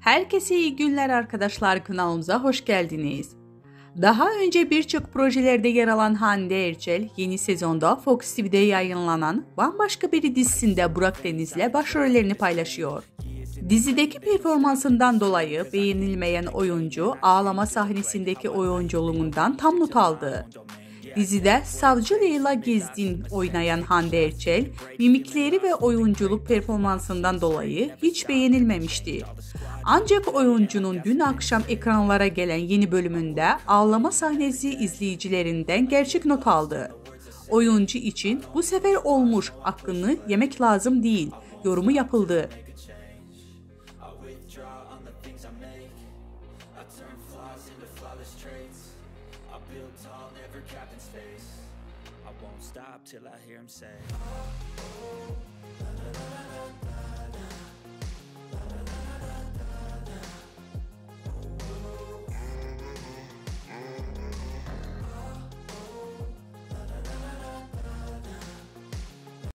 Herkese iyi günler arkadaşlar kanalımıza hoş geldiniz. Daha önce birçok projelerde yer alan Hande Erçel yeni sezonda Fox TV'de yayınlanan Bambaşka Biri dizisinde Burak Deniz'le başrollerini paylaşıyor. Dizideki performansından dolayı beğenilmeyen oyuncu ağlama sahnesindeki oyunculuğundan tam not aldı. Dizide savcı Leyla Gezdin oynayan Hande Erçel, mimikleri ve oyunculuk performansından dolayı hiç beğenilmemişti. Ancak oyuncunun dün akşam ekranlara gelen yeni bölümünde ağlama sahnesi izleyicilerinden gerçek not aldı. Oyuncu için bu sefer olmuş hakkını yemek lazım değil yorumu yapıldı. Till I hear him say.